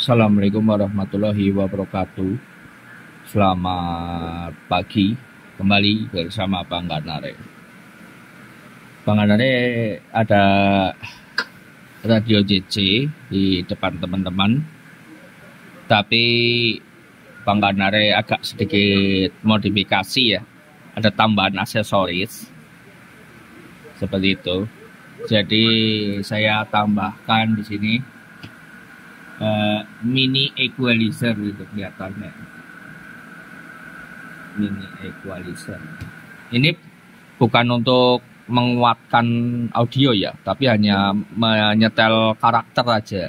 Assalamualaikum warahmatullahi wabarakatuh. Selamat pagi. Kembali bersama Bang Ganare Bang Ganare ada radio JC di depan teman-teman. Tapi Bang Ganare agak sedikit modifikasi ya. Ada tambahan aksesoris. Seperti itu. Jadi saya tambahkan di sini uh, mini equalizer gitu kelihatannya. Mini equalizer. Ini bukan untuk menguatkan audio ya tapi hanya menyetel karakter aja.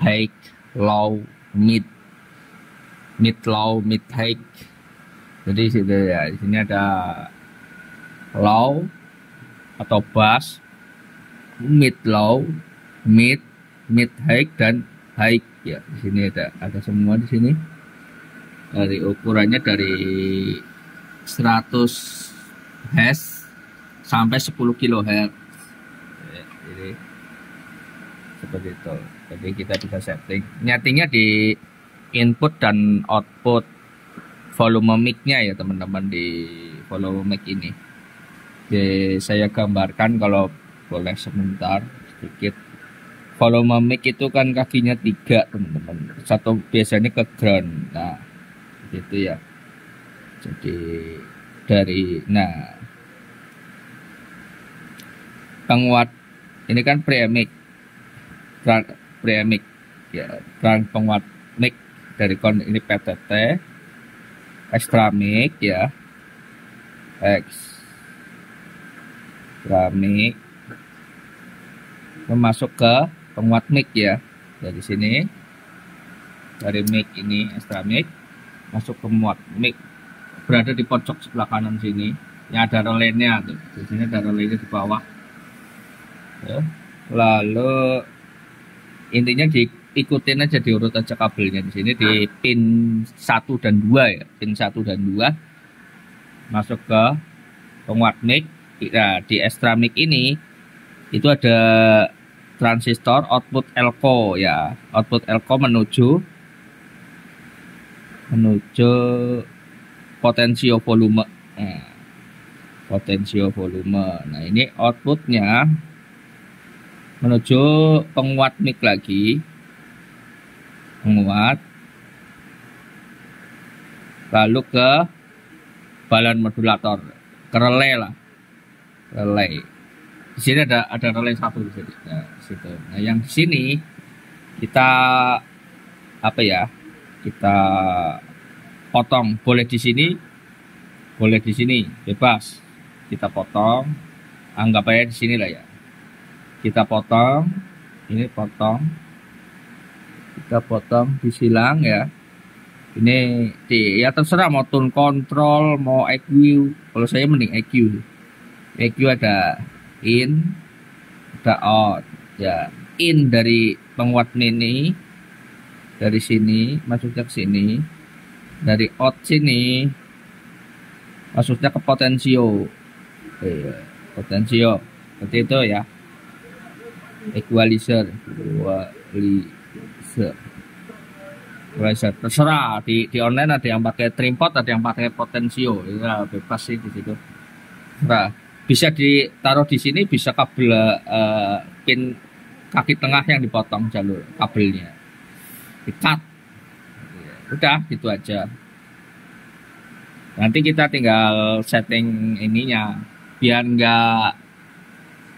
High low mid mid low mid high jadi situ ya di sini ada low atau bass mid low mid mid high dan high ya di sini ada ada semua di sini. Dari ukurannya dari 100 Hz sampai 10 kHz ini seperti itu. Jadi kita bisa setting. Nyetingnya di input dan output volume mic-nya ya teman-teman di volume mic ini. Jadi, saya gambarkan kalau boleh sebentar sedikit volume mic itu kan kakinya tiga teman-teman. Satu biasanya ke ground. Nah gitu ya. Jadi dari nah. Penguat ini kan premic premic ya peran penguat mic dari kon ini PTT extra mic ya. Extra mic masuk ke penguat mic ya. Dari sini. Dari mic ini extra mic. Masuk ke muat mic. Berada di pojok sebelah kanan sini. Yang ada relaynya tuh. Di sini ada relaynya di bawah. Ya. lalu intinya diikutin aja diurut aja kabelnya di sini. Di pin 1 dan 2 ya. Pin 1 dan 2 masuk ke penguat mic. Nah, di extra mic ini itu ada transistor output elko ya. Output elko menuju menuju potensio volume nah, potensio volume. Nah ini outputnya menuju penguat mic lagi. Penguat. Lalu ke balan modulator. Ke relay lah. Relay di sini ada ada relay satu di. Nah, situ. Nah, yang di sini kita apa ya? Kita potong. Boleh di sini, boleh di sini, bebas. Kita potong. Anggap aja di sini lah ya. Kita potong. Ini potong. Kita potong di silang ya. Ini di ya terserah mau tune control, mau EQ. Kalau saya mending EQ. EQ ada in ada out ya in dari penguat mini dari sini masuknya ke sini dari out sini masuknya ke potensio. Eh, potensio seperti itu ya. Equalizer equalizer. Equalizer terserah di di online ada yang pakai trimpot ada yang pakai potensio. Ya bebas sih di situ. Nah bisa ditaruh di sini bisa kabel uh, pin kaki tengah yang dipotong jalur kabelnya. Dikat. Udah gitu aja. Nanti kita tinggal setting ininya. Biar enggak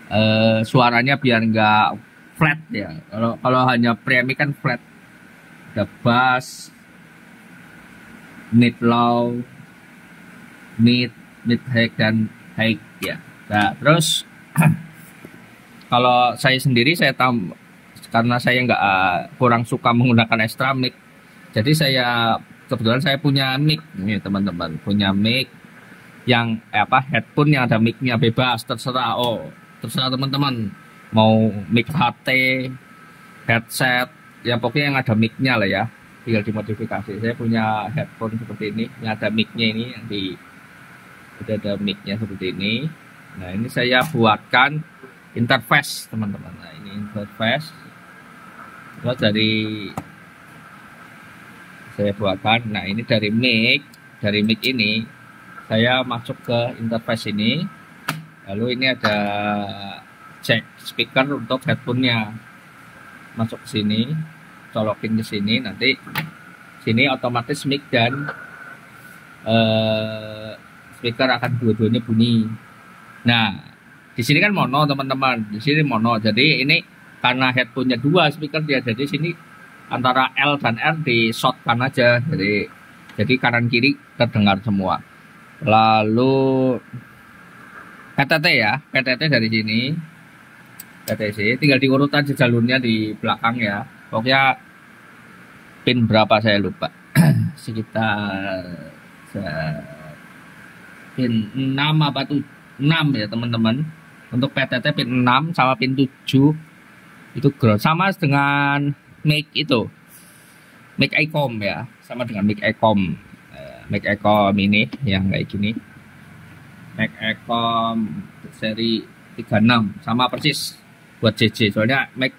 uh, suaranya biar enggak flat ya. Kalau kalau hanya premi kan flat. Ada bass mid low mid mid high dan high ya nah terus kalau saya sendiri saya tam karena saya nggak uh, kurang suka menggunakan extra mic jadi saya kebetulan saya punya mic nih teman-teman. Punya mic yang eh, apa headphone yang ada micnya bebas terserah. Oh terserah teman-teman. Mau mic HT headset ya pokoknya yang ada micnya lah ya. Tinggal dimodifikasi. Saya punya headphone seperti ini yang ada micnya ini yang di udah ada micnya seperti ini. Nah ini saya buatkan interface teman-teman. Nah ini interface. Terus dari saya buatkan. Nah ini dari mic dari mic ini saya masuk ke interface ini. Lalu ini ada cek speaker untuk headphone-nya. Masuk ke sini colokin ke sini. Nanti sini otomatis mic dan uh, speaker akan dua-duanya bunyi. Nah di sini kan mono teman-teman. Di sini mono. Jadi ini karena headphone-nya dua speaker dia. Jadi sini antara L dan R di shotkan aja. Jadi jadi kanan kiri terdengar semua. Lalu PTT ya. PTT dari sini. PTC tinggal diurut aja jalurnya di belakang ya. Pokoknya pin berapa saya lupa. Sekitar pin 6 apa tuh 6 ya teman-teman. Untuk PTT pin 6 sama pin 7 itu ground sama dengan mic itu. Mic Icom ya. Sama dengan mic Icom. Eh, mic Icom ini yang kayak gini. Mac Ecom seri 36 sama persis buat CC soalnya Mac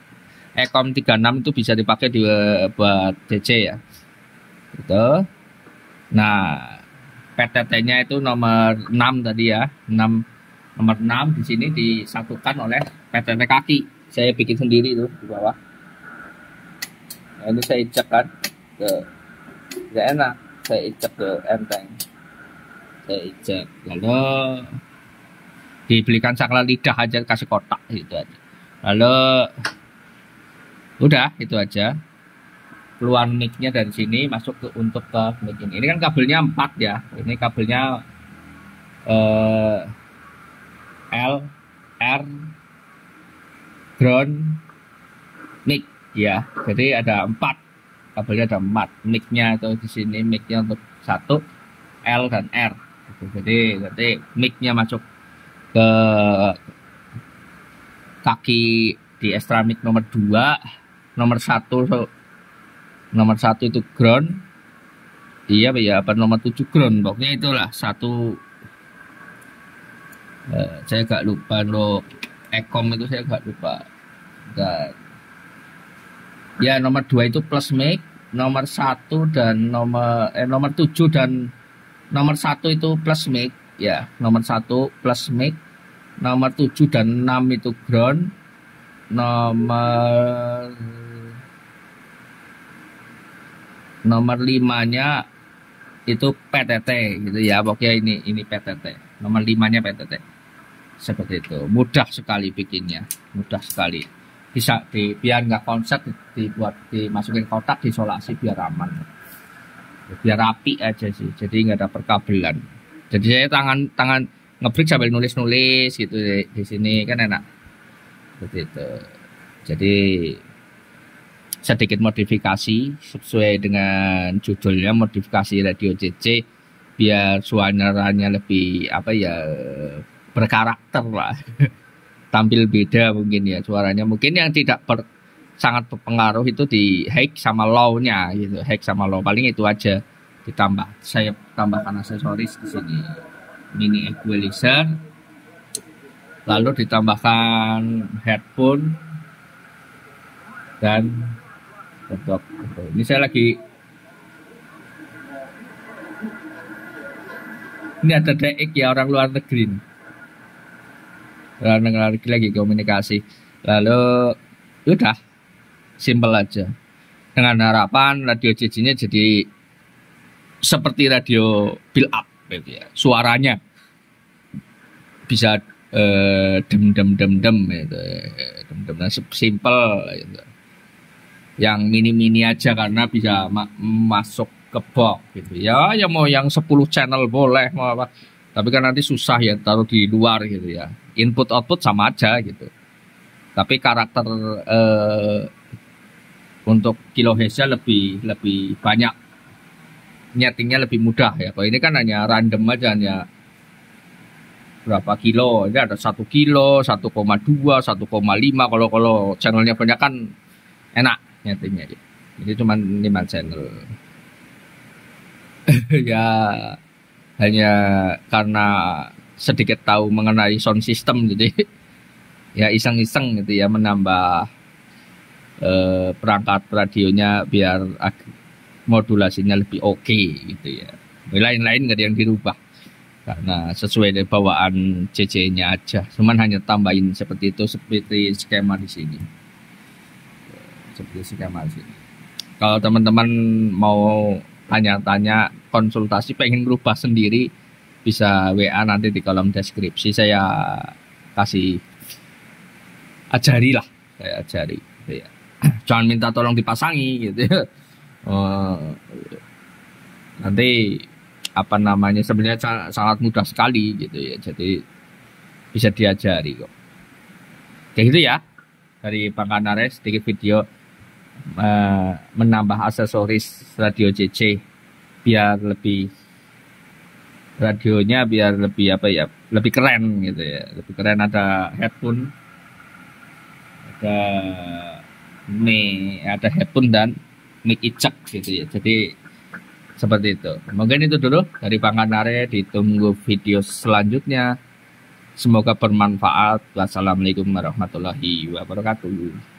Ecom 36 itu bisa dipakai di buat CC ya. Gitu. Nah PTT-nya itu nomor 6 tadi ya. 6 nomor 6 di sini disatukan oleh PTT kaki. Saya bikin sendiri tuh di bawah. Nah, ini saya cek kan ke gak enak. Saya cek ke enteng. Saya ijek lalu dibelikan saklar lidah aja kasih kotak gitu aja. Lalu udah itu aja keluar micnya dari sini masuk ke untuk ke mic ini. Ini kan kabelnya 4 ya. Ini kabelnya eh, L R ground mic. Ya jadi ada empat. Kabelnya ada empat. Micnya itu di sini micnya untuk satu L dan R. Gitu. jadi nanti micnya masuk ke kaki di extra mic nomor 2 nomor satu nomor satu itu ground. Iya ya apa nomor 7 ground? Pokoknya itulah satu eh, saya gak lupa lo ekom itu saya gak lupa. Dan ya nomor 2 itu plus mic nomor satu dan nomor eh, nomor 7 dan nomor satu itu plus mic ya. Nomor satu plus mic nomor 7 dan 6 itu ground. Nomor nomor limanya itu PTT gitu ya pokoknya ini ini PTT nomor limanya PTT seperti itu. Mudah sekali bikinnya. Mudah sekali. Bisa di biar nggak konsep dibuat dimasukin kotak disolasi biar aman. Biar rapi aja sih jadi nggak ada perkabelan. Jadi saya tangan tangan ngebreak sambil nulis nulis gitu di, di sini kan enak. Seperti itu. Jadi sedikit modifikasi sesuai dengan judulnya modifikasi radio CC biar suaranya lebih apa ya berkarakter lah tampil beda mungkin ya suaranya mungkin yang tidak ber, sangat berpengaruh itu di high sama low-nya gitu. High sama low paling itu aja ditambah. Saya tambahkan aksesoris di sini. Mini equalizer. Lalu ditambahkan headphone dan untuk ini saya lagi ini ada DX ya orang luar negeri orang luar negeri lagi komunikasi. Lalu udah. Simple aja. Dengan harapan radio JJ-nya jadi seperti radio build up gitu ya. Suaranya bisa eh, dem dem dem dem gitu dem dem nah, simple gitu yang mini mini aja karena bisa ma masuk ke box gitu. Ya ya mau yang 10 channel boleh mau apa. Tapi kan nanti susah ya taruh di luar gitu ya. Input output sama aja gitu. Tapi karakter eh, untuk kilohertznya lebih lebih banyak nyetingnya lebih mudah ya. Kalau ini kan hanya random aja hanya berapa kilo. Ini ada satu kilo 1,2 1,5 kalau kalau channelnya banyak kan enak nyetingnya ya. ini cuma 5 channel ya hanya karena sedikit tahu mengenai sound system jadi ya iseng-iseng gitu ya menambah eh, perangkat radionya biar modulasinya lebih oke okay, gitu ya lain-lain nggak ada yang dirubah karena sesuai dengan bawaan CC-nya aja. Cuman hanya tambahin seperti itu seperti skema di sini. Seperti sini. Kalau teman-teman mau tanya-tanya konsultasi pengen berubah sendiri bisa WA nanti di kolom deskripsi saya kasih ajari lah saya ajari ya. jangan minta tolong dipasangi gitu ya. Nanti apa namanya sebenarnya sangat mudah sekali gitu ya jadi bisa diajari kok kayak gitu ya dari Bang Kanares sedikit video uh, menambah aksesoris radio CC biar lebih radionya biar lebih apa ya lebih keren gitu ya lebih keren ada headphone ada mic ada headphone dan mic icek gitu ya jadi seperti itu. Mungkin itu dulu dari Bang Kanare. Ditunggu video selanjutnya. Semoga bermanfaat. Wassalamualaikum warahmatullahi wabarakatuh.